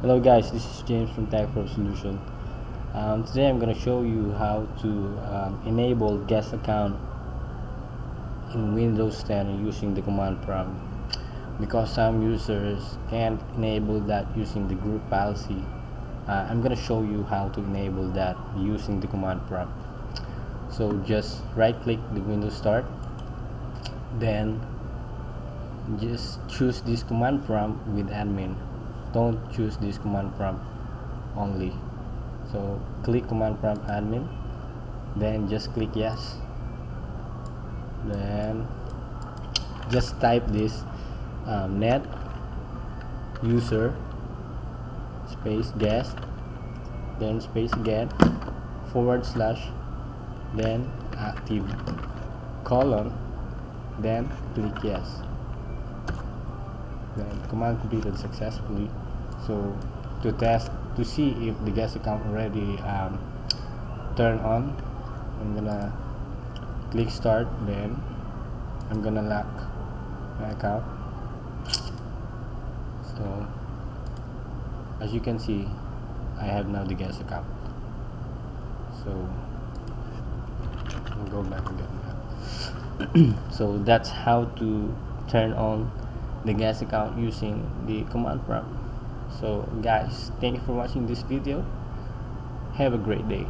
Hello guys, this is James from TechProb Solution. Um, today I'm going to show you how to um, enable guest account in Windows 10 using the command prompt. Because some users can't enable that using the group policy uh, I'm gonna show you how to enable that using the command prompt. So just right click the Windows start. Then just choose this command prompt with admin don't choose this command prompt only. So click command prompt admin. Then just click yes. Then just type this um, net user space guest then space again forward slash then active colon then click yes command completed successfully. So to test to see if the guest account already um, turned on I'm gonna click start then I'm gonna lock my account. So as you can see I have now the guest account. So I'll go back again so that's how to turn on the guest account using the command prompt. So guys thank you for watching this video. Have a great day